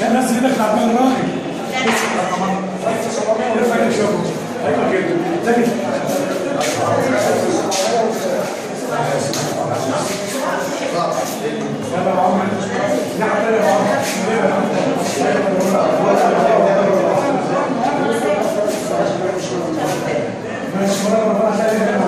لا الناس هنا بتلعب بيها الراجل ارفع إيدك شوفه أيوه كده ده كده يلا يا تانية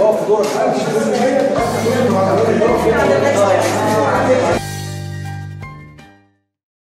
Of, dur.